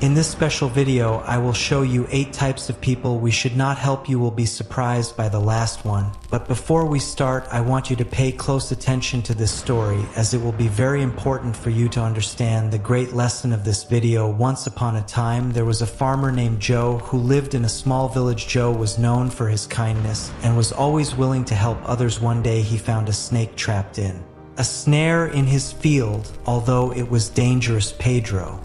In this special video, I will show you 8 types of people we should not help you will be surprised by the last one. But before we start, I want you to pay close attention to this story as it will be very important for you to understand the great lesson of this video. Once upon a time, there was a farmer named Joe who lived in a small village. Joe was known for his kindness and was always willing to help others. One day he found a snake trapped in a snare in his field, although it was dangerous. Pedro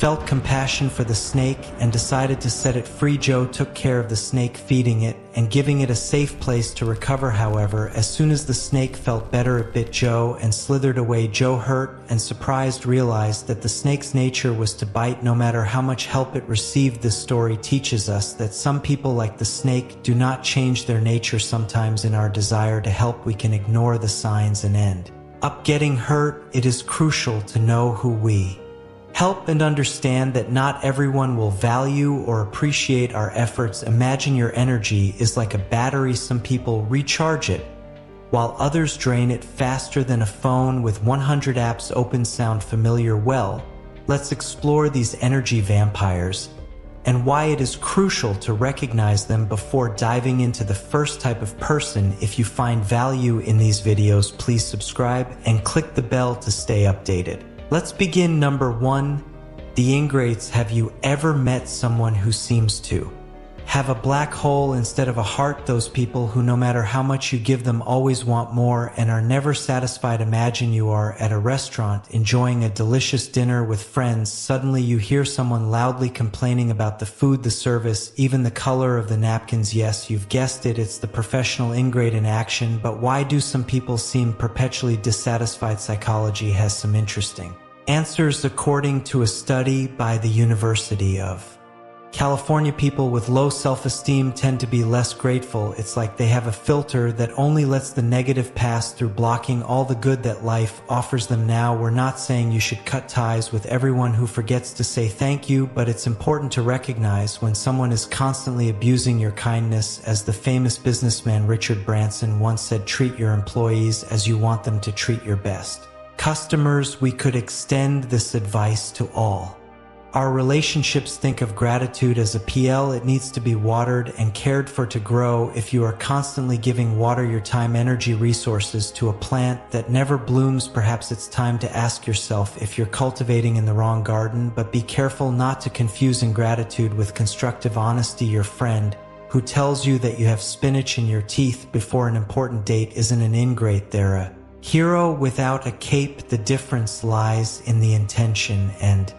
felt compassion for the snake and decided to set it free. Joe took care of the snake, feeding it and giving it a safe place to recover. However, as soon as the snake felt better, it bit Joe and slithered away. Joe, hurt and surprised, realized that the snake's nature was to bite no matter how much help it received. This story teaches us that some people, like the snake, do not change their nature. Sometimes, in our desire to help, we can ignore the signs and end up getting hurt. It is crucial to know who we Help and understand that not everyone will value or appreciate our efforts. Imagine your energy is like a battery. Some people recharge it, while others drain it faster than a phone with 100 apps open. Sound familiar? Well, let's explore these energy vampires and why it is crucial to recognize them before diving into the first type of person. If you find value in these videos, please subscribe and click the bell to stay updated. Let's begin number one. The ingrates. Have you ever met someone who seems to have a black hole instead of a heart? Those people who, no matter how much you give them, always want more and are never satisfied. Imagine you are at a restaurant enjoying a delicious dinner with friends. Suddenly you hear someone loudly complaining about the food, the service, even the color of the napkins. Yes, you've guessed it. It's the professional ingrate in action. But why do some people seem perpetually dissatisfied? Psychology has some interesting Answers according to a study by the University of California people with low self-esteem tend to be less grateful. It's like they have a filter that only lets the negative pass through blocking all the good that life offers them now. We're not saying you should cut ties with everyone who forgets to say thank you, but it's important to recognize when someone is constantly abusing your kindness. As the famous businessman Richard Branson once said, treat your employees as you want them to treat your best customers, we could extend this advice to all. Our relationships think of gratitude as a PL. It needs to be watered and cared for to grow. If you are constantly giving water, your time, energy, resources to a plant that never blooms, perhaps it's time to ask yourself if you're cultivating in the wrong garden. But be careful not to confuse ingratitude with constructive honesty. Your friend who tells you that you have spinach in your teeth before an important date isn't an ingrate. They're a Hero without a cape, the difference lies in the intention and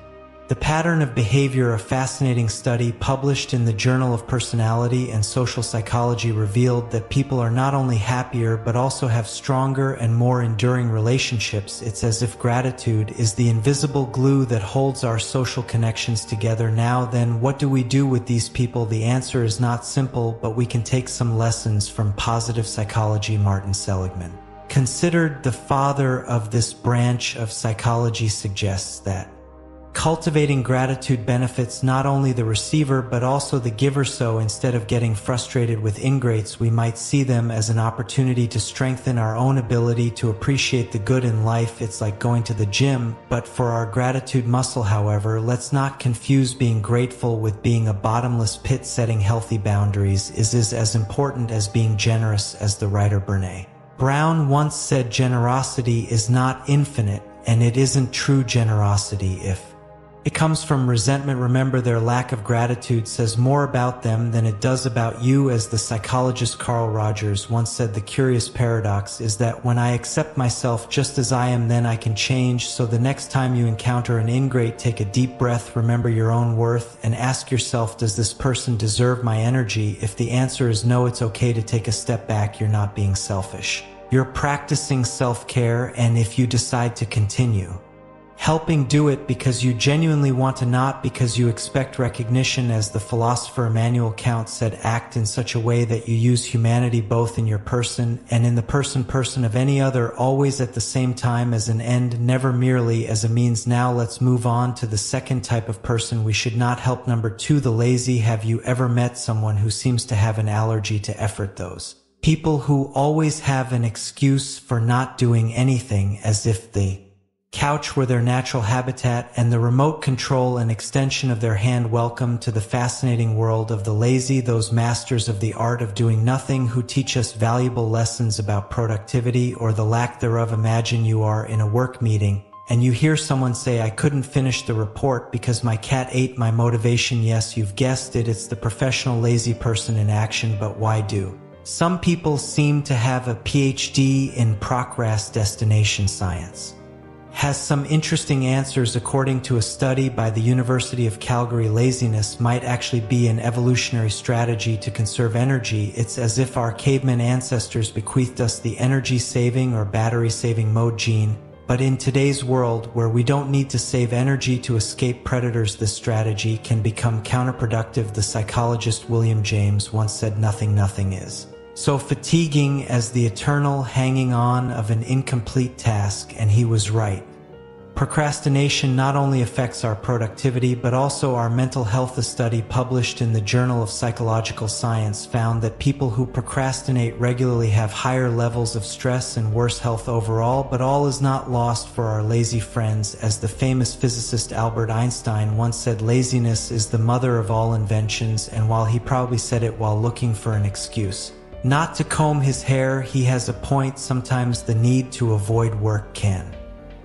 the pattern of behavior. A fascinating study published in the Journal of Personality and Social Psychology revealed that people are not only happier but also have stronger and more enduring relationships. It's as if gratitude is the invisible glue that holds our social connections together. Now, then, what do we do with these people? The answer is not simple, but we can take some lessons from positive psychology. Martin Seligman considered the father of this branch of psychology suggests that cultivating gratitude benefits not only the receiver but also the giver so instead of getting frustrated with ingrates we might see them as an opportunity to strengthen our own ability to appreciate the good in life. It's like going to the gym. But for our gratitude muscle however let's not confuse being grateful with being a bottomless pit setting healthy boundaries. Is, is as important as being generous as the writer Brene Brown once said generosity is not infinite and it isn't true generosity if it comes from resentment. Remember, their lack of gratitude says more about them than it does about you. As the psychologist Carl Rogers once said, the curious paradox is that when I accept myself just as I am, then I can change. So the next time you encounter an ingrate, take a deep breath, remember your own worth, and ask yourself, does this person deserve my energy? If the answer is no, it's okay to take a step back. You're not being selfish. You're practicing self-care, and if you decide to continue, helping do it because you genuinely want to not because you expect recognition as the philosopher Immanuel Kant said act in such a way that you use humanity both in your person and in the person person of any other always at the same time as an end never merely as a means. Now let's move on to the second type of person. We should not help number two the lazy. Have you ever met someone who seems to have an allergy to effort those? People who always have an excuse for not doing anything as if the couch were their natural habitat, and the remote control and extension of their hand welcome to the fascinating world of the lazy, those masters of the art of doing nothing who teach us valuable lessons about productivity or the lack thereof. Imagine you are in a work meeting and you hear someone say, I couldn't finish the report because my cat ate my motivation. Yes, you've guessed it. It's the professional lazy person in action, but why do? Some people seem to have a PhD in procrastination science. Has some interesting answers according to a study by the University of Calgary. Laziness might actually be an evolutionary strategy to conserve energy. It's as if our caveman ancestors bequeathed us the energy saving or battery saving mode gene but in today's world, where we don't need to save energy to escape predators, this strategy can become counterproductive. The psychologist William James once said, Nothing, nothing is. So fatiguing as the eternal hanging on of an incomplete task, and he was right. Procrastination not only affects our productivity, but also our mental health. A study published in the Journal of Psychological Science found that people who procrastinate regularly have higher levels of stress and worse health overall, but all is not lost for our lazy friends. As the famous physicist Albert Einstein once said, laziness is the mother of all inventions, and while he probably said it while looking for an excuse, not to comb his hair, he has a point. Sometimes the need to avoid work can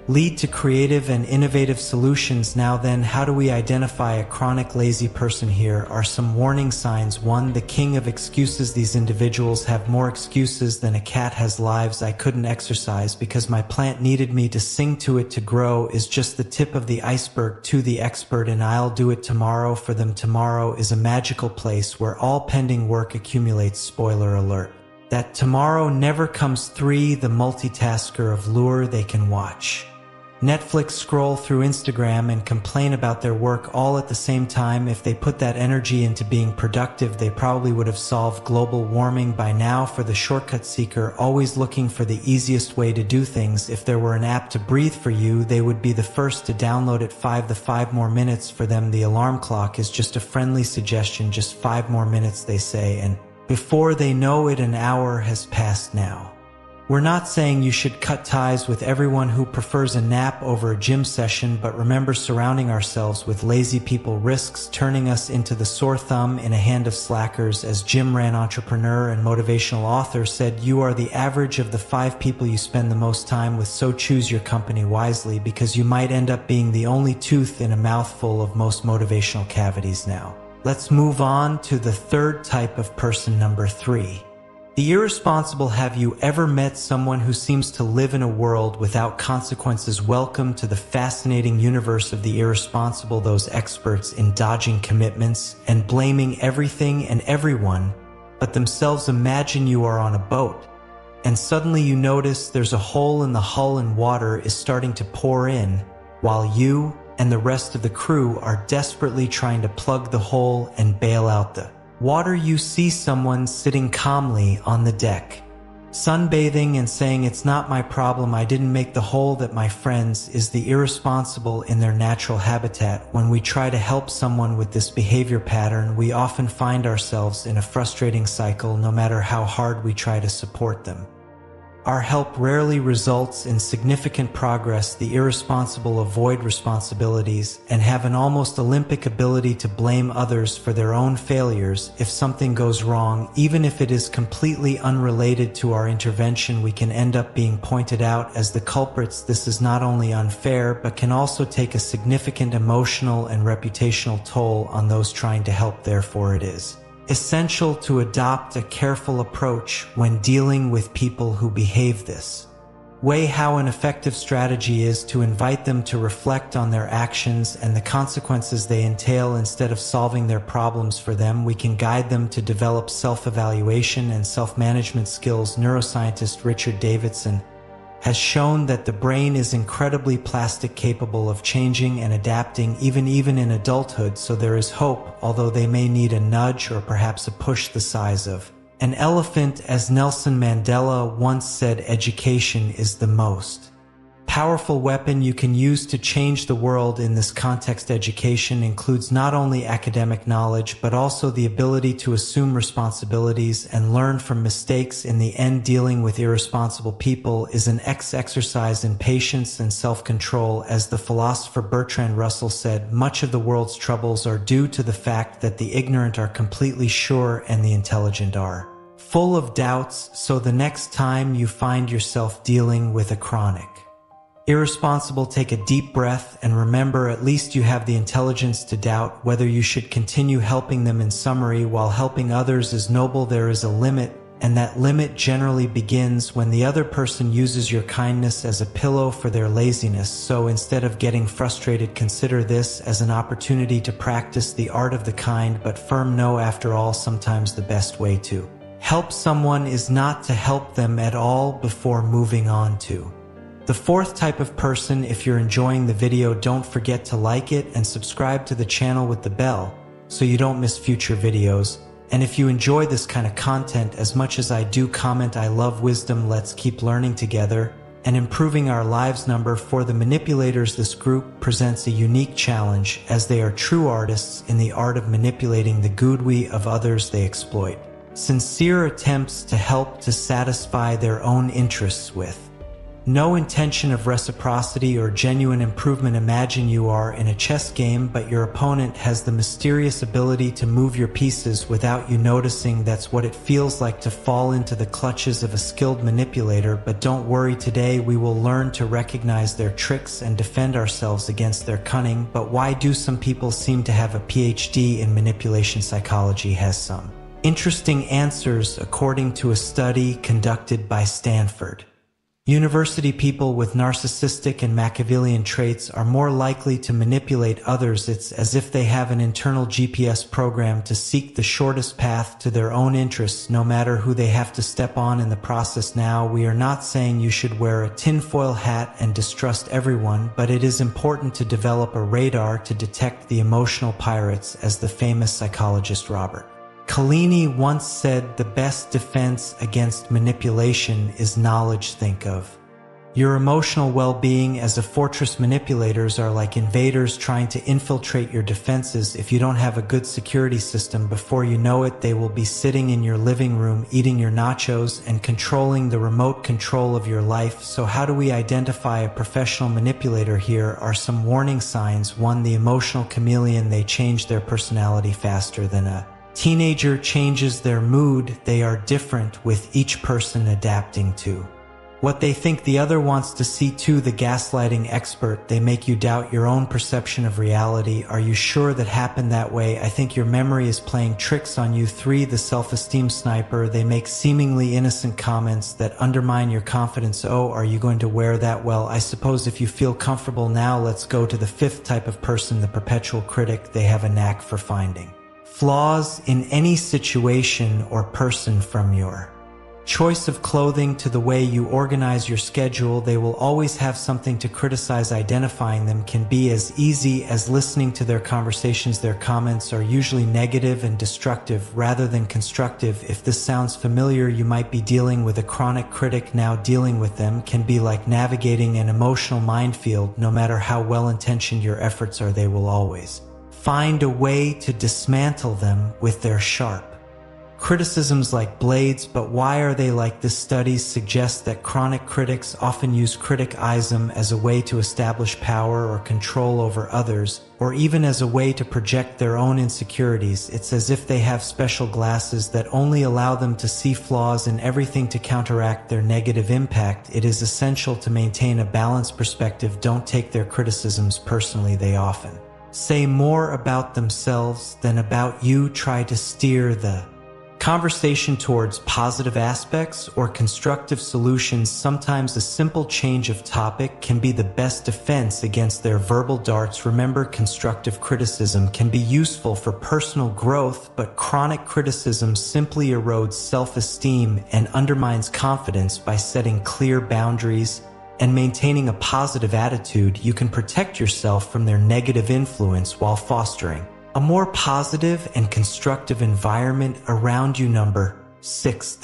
lead to creative and innovative solutions. Now then, how do we identify a chronic lazy person here are some warning signs. One, the king of excuses. These individuals have more excuses than a cat has lives. I couldn't exercise because my plant needed me to sing to it to grow is just the tip of the iceberg to the expert and I'll do it tomorrow for them. Tomorrow is a magical place where all pending work accumulates. Spoiler alert. That tomorrow never comes three, the multitasker of lure they can watch. Netflix scroll through Instagram and complain about their work all at the same time. If they put that energy into being productive, they probably would have solved global warming by now. For the shortcut seeker, always looking for the easiest way to do things, if there were an app to breathe for you, they would be the first to download it. Five, the five more minutes for them. The alarm clock is just a friendly suggestion, just five more minutes, they say, and before they know it, an hour has passed now. We're not saying you should cut ties with everyone who prefers a nap over a gym session, but remember surrounding ourselves with lazy people risks turning us into the sore thumb in a hand of slackers. As Jim Rohn entrepreneur and motivational author said, you are the average of the five people you spend the most time with, so choose your company wisely because you might end up being the only tooth in a mouthful of most motivational cavities now. Let's move on to the third type of person, number three. The irresponsible have you ever met someone who seems to live in a world without consequences? Welcome to the fascinating universe of the irresponsible, those experts in dodging commitments and blaming everything and everyone, but themselves imagine you are on a boat. And suddenly you notice there's a hole in the hull and water is starting to pour in, while you and the rest of the crew are desperately trying to plug the hole and bail out the Water you see someone sitting calmly on the deck, sunbathing and saying it's not my problem, I didn't make the hole that my friends is the irresponsible in their natural habitat. When we try to help someone with this behavior pattern, we often find ourselves in a frustrating cycle no matter how hard we try to support them. Our help rarely results in significant progress. The irresponsible avoid responsibilities and have an almost Olympic ability to blame others for their own failures. If something goes wrong, even if it is completely unrelated to our intervention, we can end up being pointed out as the culprits. This is not only unfair, but can also take a significant emotional and reputational toll on those trying to help. Therefore, it is essential to adopt a careful approach when dealing with people who behave this. Weigh how an effective strategy is to invite them to reflect on their actions and the consequences they entail instead of solving their problems for them. We can guide them to develop self-evaluation and self-management skills. Neuroscientist Richard Davidson has shown that the brain is incredibly plastic capable of changing and adapting even even in adulthood. So there is hope although they may need a nudge or perhaps a push the size of. An elephant as Nelson Mandela once said education is the most Powerful weapon you can use to change the world in this context education includes not only academic knowledge, but also the ability to assume responsibilities and learn from mistakes. In the end, dealing with irresponsible people is an ex exercise in patience and self-control. As the philosopher Bertrand Russell said, much of the world's troubles are due to the fact that the ignorant are completely sure and the intelligent are full of doubts. So the next time you find yourself dealing with a chronic Irresponsible, take a deep breath and remember at least you have the intelligence to doubt whether you should continue helping them in summary while helping others is noble. There is a limit and that limit generally begins when the other person uses your kindness as a pillow for their laziness. So instead of getting frustrated, consider this as an opportunity to practice the art of the kind but firm no after all sometimes the best way to help someone is not to help them at all before moving on to the fourth type of person, if you're enjoying the video, don't forget to like it and subscribe to the channel with the bell so you don't miss future videos. And if you enjoy this kind of content as much as I do, comment I love wisdom, let's keep learning together and improving our lives number for the manipulators this group presents a unique challenge as they are true artists in the art of manipulating the goodwi of others they exploit. Sincere attempts to help to satisfy their own interests with no intention of reciprocity or genuine improvement. Imagine you are in a chess game, but your opponent has the mysterious ability to move your pieces without you noticing. That's what it feels like to fall into the clutches of a skilled manipulator. But don't worry, today we will learn to recognize their tricks and defend ourselves against their cunning. But why do some people seem to have a PhD in manipulation psychology? Has some interesting answers according to a study conducted by Stanford. University people with narcissistic and Machiavellian traits are more likely to manipulate others. It's as if they have an internal GPS program to seek the shortest path to their own interests, no matter who they have to step on in the process. Now, we are not saying you should wear a tinfoil hat and distrust everyone, but it is important to develop a radar to detect the emotional pirates, as the famous psychologist Robert Cialdini once said the best defense against manipulation is knowledge. Think of your emotional well-being as a fortress manipulators are like invaders trying to infiltrate your defenses. If you don't have a good security system, before you know it, they will be sitting in your living room, eating your nachos and controlling the remote control of your life. So how do we identify a professional manipulator here are some warning signs. One, the emotional chameleon, they change their personality faster than a Teenager changes their mood, they are different with each person adapting to. What they think the other wants to see too, the gaslighting expert, they make you doubt your own perception of reality. Are you sure that happened that way? I think your memory is playing tricks on you. Three, the self-esteem sniper, they make seemingly innocent comments that undermine your confidence. Oh, are you going to wear that well? I suppose if you feel comfortable now, let's go to the fifth type of person, the perpetual critic. They have a knack for finding flaws in any situation or person from your choice of clothing to the way you organize your schedule, they will always have something to criticize. Identifying them can be as easy as listening to their conversations. Their comments are usually negative and destructive rather than constructive. If this sounds familiar, you might be dealing with a chronic critic. Now dealing with them can be like navigating an emotional minefield. No matter how well intentioned your efforts are, they will always find a way to dismantle them with their sharp criticisms like blades, but why are they like this? Studies suggest that chronic critics often use criticism as a way to establish power or control over others, or even as a way to project their own insecurities. It's as if they have special glasses that only allow them to see flaws in everything to counteract their negative impact. It is essential to maintain a balanced perspective. Don't take their criticisms personally, they often say more about themselves than about you try to steer the conversation towards positive aspects or constructive solutions. Sometimes a simple change of topic can be the best defense against their verbal darts. Remember, constructive criticism can be useful for personal growth, but chronic criticism simply erodes self-esteem and undermines confidence by setting clear boundaries and maintaining a positive attitude, you can protect yourself from their negative influence while fostering a more positive and constructive environment around you. Number six,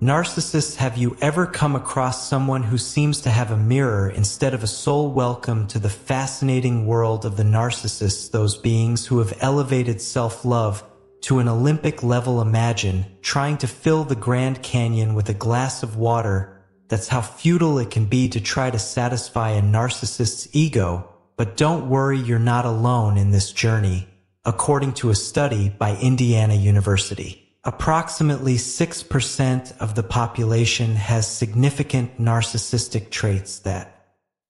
Narcissists, have you ever come across someone who seems to have a mirror instead of a soul? Welcome to the fascinating world of the narcissists, those beings who have elevated self-love to an Olympic level. Imagine trying to fill the Grand Canyon with a glass of water. That's how futile it can be to try to satisfy a narcissist's ego. But don't worry, you're not alone in this journey, according to a study by Indiana University. Approximately 6% of the population has significant narcissistic traits that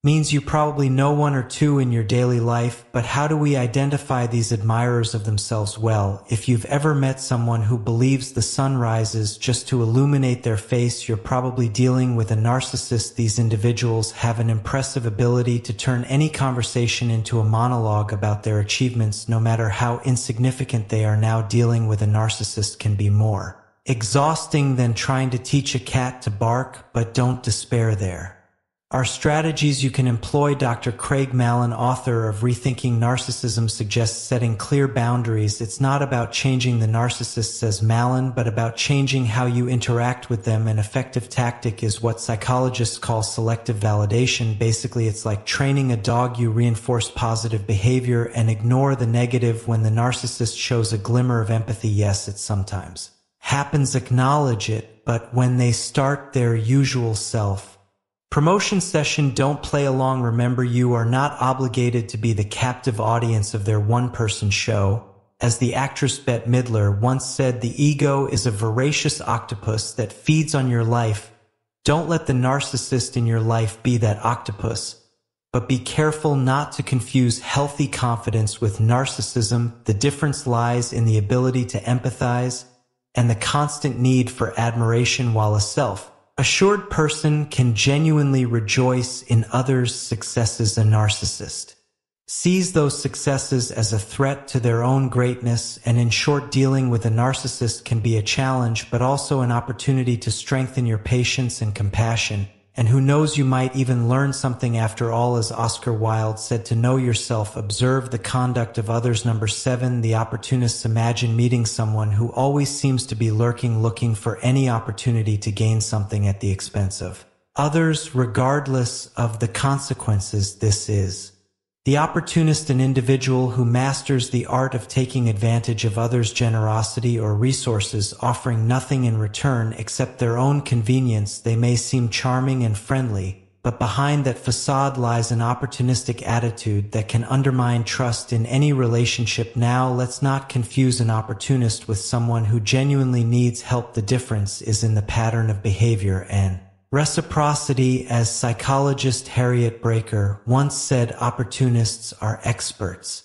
means you probably know one or two in your daily life, but how do we identify these admirers of themselves well? If you've ever met someone who believes the sun rises just to illuminate their face, you're probably dealing with a narcissist. These individuals have an impressive ability to turn any conversation into a monologue about their achievements, no matter how insignificant they are now dealing with a narcissist can be more exhausting than trying to teach a cat to bark, but don't despair there are strategies you can employ. Dr. Craig Malkin, author of Rethinking Narcissism, suggests setting clear boundaries. It's not about changing the narcissist, says Malkin, but about changing how you interact with them. An effective tactic is what psychologists call selective validation. Basically, it's like training a dog. You reinforce positive behavior and ignore the negative when the narcissist shows a glimmer of empathy. Yes, it sometimes happens. Acknowledge it, but when they start their usual self, Promotion session Don't play along Remember you are not obligated to be the captive audience of their one-person show. As the actress Bette Midler once said, the ego is a voracious octopus that feeds on your life. Don't let the narcissist in your life be that octopus. But be careful not to confuse healthy confidence with narcissism. The difference lies in the ability to empathize and the constant need for admiration while a self Assured person can genuinely rejoice in others' successes. A narcissist sees those successes as a threat to their own greatness, and in short, dealing with a narcissist can be a challenge, but also an opportunity to strengthen your patience and compassion. And who knows, you might even learn something after all, as Oscar Wilde said, to know yourself, observe the conduct of others. Number seven, the opportunists imagine meeting someone who always seems to be lurking, looking for any opportunity to gain something at the expense of others, regardless of the consequences this is. The opportunist an individual who masters the art of taking advantage of others' generosity or resources, offering nothing in return except their own convenience. They may seem charming and friendly, but behind that facade lies an opportunistic attitude that can undermine trust in any relationship. Now, let's not confuse an opportunist with someone who genuinely needs help. The difference is in the pattern of behavior and Reciprocity, as psychologist Harriet Braiker once said, opportunists are experts.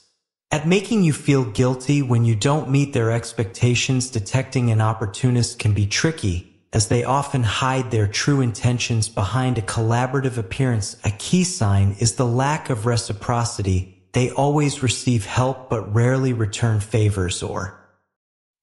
At making you feel guilty when you don't meet their expectations, detecting an opportunist can be tricky, as they often hide their true intentions behind a collaborative appearance. A key sign is the lack of reciprocity. They always receive help but rarely return favors or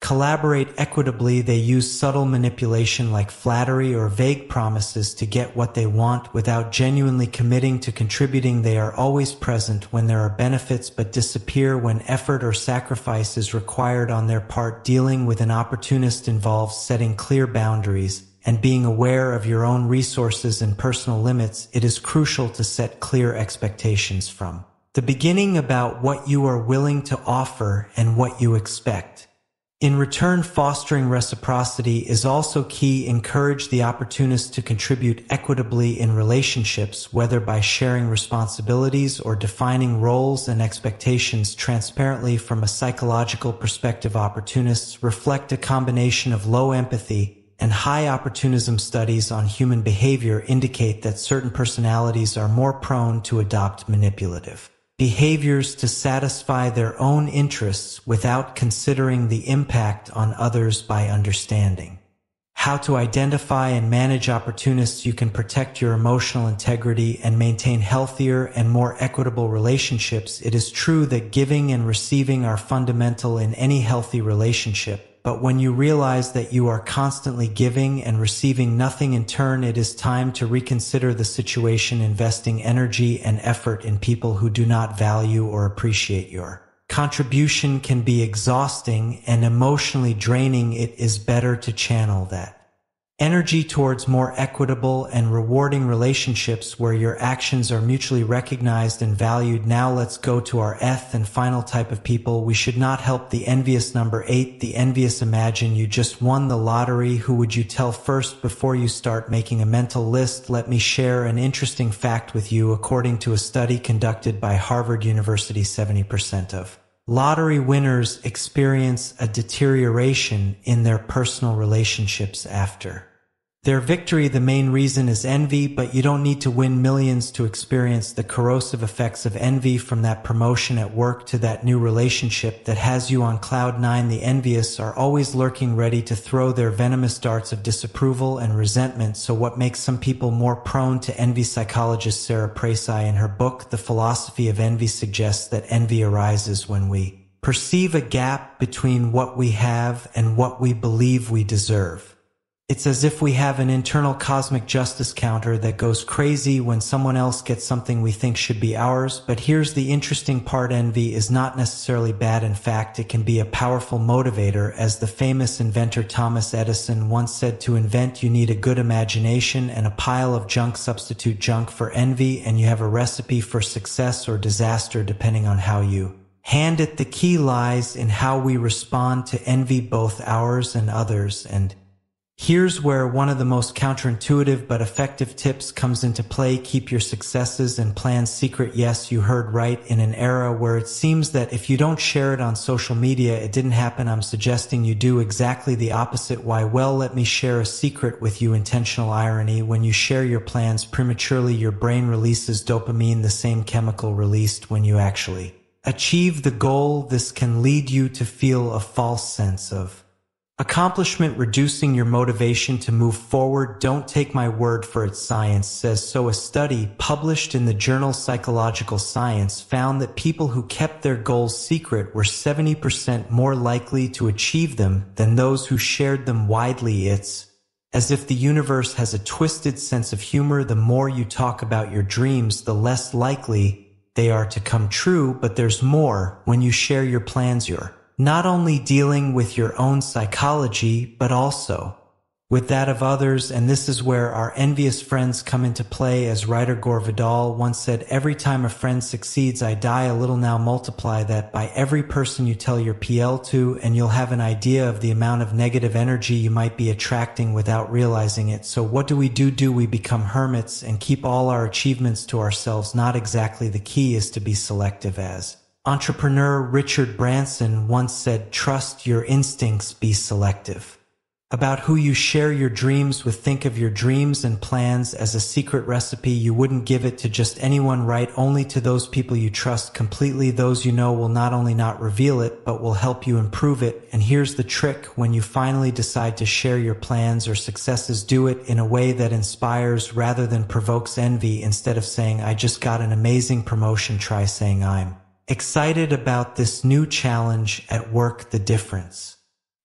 collaborate equitably, they use subtle manipulation like flattery or vague promises to get what they want without genuinely committing to contributing. They are always present when there are benefits but disappear when effort or sacrifice is required on their part. Dealing with an opportunist involves setting clear boundaries and being aware of your own resources and personal limits. It is crucial to set clear expectations from the beginning about what you are willing to offer and what you expect. In return, fostering reciprocity is also key. Encourage the opportunist to contribute equitably in relationships, whether by sharing responsibilities or defining roles and expectations transparently from a psychological perspective. Opportunists reflect a combination of low empathy and high opportunism studies on human behavior indicate that certain personalities are more prone to adopt manipulative behaviors to satisfy their own interests without considering the impact on others by understanding. How to identify and manage opportunists you can protect your emotional integrity and maintain healthier and more equitable relationships. It is true that giving and receiving are fundamental in any healthy relationship, but when you realize that you are constantly giving and receiving nothing in turn, it is time to reconsider the situation investing energy and effort in people who do not value or appreciate your contribution can be exhausting and emotionally draining. It is better to channel that energy towards more equitable and rewarding relationships where your actions are mutually recognized and valued. Now let's go to our F and final type of people. We should not help the envious number eight, the envious imagine you just won the lottery. Who would you tell first before you start making a mental list? Let me share an interesting fact with you. According to a study conducted by Harvard University, 70% of lottery winners experience a deterioration in their personal relationships after their victory, the main reason is envy, but you don't need to win millions to experience the corrosive effects of envy from that promotion at work to that new relationship that has you on cloud nine. The envious are always lurking ready to throw their venomous darts of disapproval and resentment. So what makes some people more prone to envy? Psychologist Sarah Protasi in her book, The Philosophy of Envy suggests that envy arises when we perceive a gap between what we have and what we believe we deserve. It's as if we have an internal cosmic justice counter that goes crazy when someone else gets something we think should be ours. But here's the interesting part envy is not necessarily bad. In fact, it can be a powerful motivator. As the famous inventor Thomas Edison once said, to invent, you need a good imagination and a pile of junk. Substitute junk for envy, and you have a recipe for success or disaster depending on how you hand it. The key lies in how we respond to envy, both ours and others. And Here's where one of the most counterintuitive but effective tips comes into play. Keep your successes and plans secret. Yes, you heard right. In an era where it seems that if you don't share it on social media, it didn't happen. I'm suggesting you do exactly the opposite. Why? Well, let me share a secret with you. Intentional irony. When you share your plans prematurely, your brain releases dopamine, the same chemical released when you actually achieve the goal. This can lead you to feel a false sense of Accomplishment reducing your motivation to move forward. Don't take my word for it. Science says so. A study published in the journal Psychological Science found that people who kept their goals secret were 70% more likely to achieve them than those who shared them widely. It's as if the universe has a twisted sense of humor. The more you talk about your dreams, the less likely they are to come true. But there's more when you share your plans. You're not only dealing with your own psychology, but also with that of others. And this is where our envious friends come into play. As writer Gore Vidal once said, every time a friend succeeds, I die a little now multiply that by every person you tell your PL to, and you'll have an idea of the amount of negative energy you might be attracting without realizing it. So what do we do? Do we become hermits and keep all our achievements to ourselves? Not exactly. The key is to be selective as Entrepreneur Richard Branson once said, trust your instincts, be selective. About who you share your dreams with, think of your dreams and plans as a secret recipe. You wouldn't give it to just anyone, right? Only to those people you trust completely. Those you know will not only not reveal it, but will help you improve it. And here's the trick. When you finally decide to share your plans or successes, do it in a way that inspires rather than provokes envy. Instead of saying, I just got an amazing promotion, try saying, I'm Excited about this new challenge at work, the difference.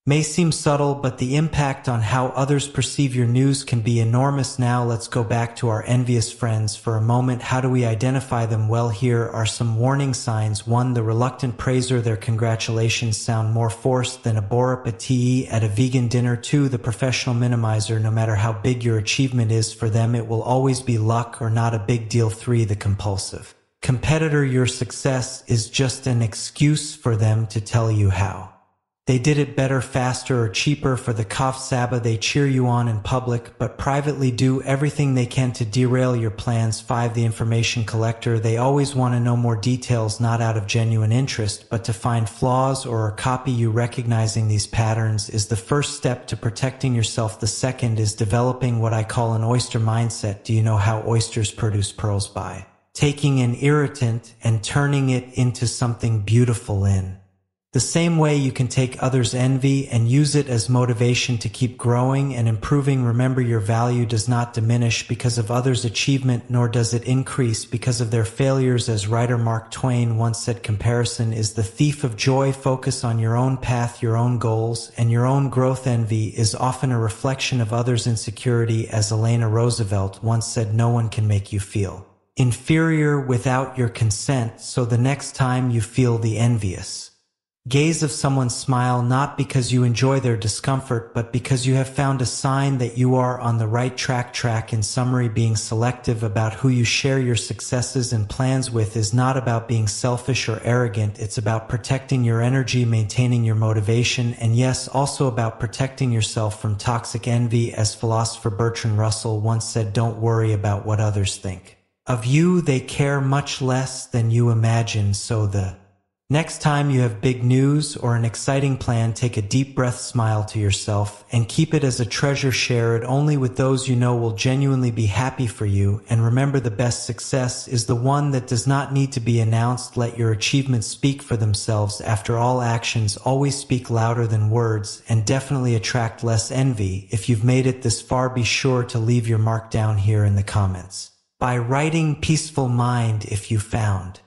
May seem subtle, but the impact on how others perceive your news can be enormous. Now let's go back to our envious friends for a moment. How do we identify them? Well, here are some warning signs. One, the reluctant praiser, their congratulations sound more forced than a bon appetit at a vegan dinner. Two, the professional minimizer, no matter how big your achievement is for them, it will always be luck or not a big deal. Three, the compulsive competitor, your success is just an excuse for them to tell you how. They did it better, faster, or cheaper for the Kaf Saba. They cheer you on in public, but privately do everything they can to derail your plans. Five, the information collector. They always want to know more details, not out of genuine interest, but to find flaws or copy you. Recognizing these patterns is the first step to protecting yourself. The second is developing what I call an oyster mindset. Do you know how oysters produce pearls by? Taking an irritant and turning it into something beautiful in. The same way you can take others' envy and use it as motivation to keep growing and improving. Remember, your value does not diminish because of others' achievement, nor does it increase because of their failures. As writer Mark Twain once said, comparison is the thief of joy. Focus on your own path, your own goals, and your own growth. Envy is often a reflection of others' insecurity. As Eleanor Roosevelt once said, no one can make you feel inferior without your consent, so the next time you feel the envious Gaze of someone smile not because you enjoy their discomfort, but because you have found a sign that you are on the right track. Track in summary, being selective about who you share your successes and plans with is not about being selfish or arrogant. It's about protecting your energy, maintaining your motivation, and yes, also about protecting yourself from toxic envy. As philosopher Bertrand Russell once said, don't worry about what others think. Of you, they care much less than you imagine, so the Next time you have big news or an exciting plan, take a deep breath, smile to yourself, and keep it as a treasure. Share it only with those you know will genuinely be happy for you. And remember the best success is the one that does not need to be announced. Let your achievements speak for themselves. After all, actions always speak louder than words and definitely attract less envy. If you've made it this far, be sure to leave your mark down here in the comments. By writing peaceful mind if you found.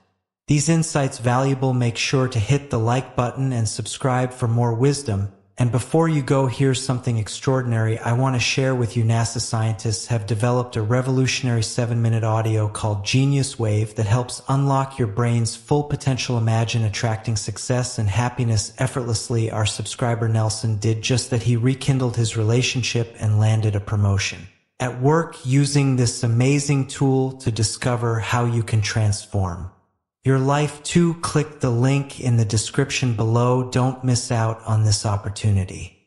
These insights valuable make sure to hit the like button and subscribe for more wisdom. And before you go, here's something extraordinary I want to share with you. NASA scientists have developed a revolutionary seven minute audio called Genius Wave that helps unlock your brain's full potential. Imagine attracting success and happiness effortlessly. Our subscriber Nelson did just that. He rekindled his relationship and landed a promotion. At work, using this amazing tool to discover how you can transform your life too. Click the link in the description below. Don't miss out on this opportunity.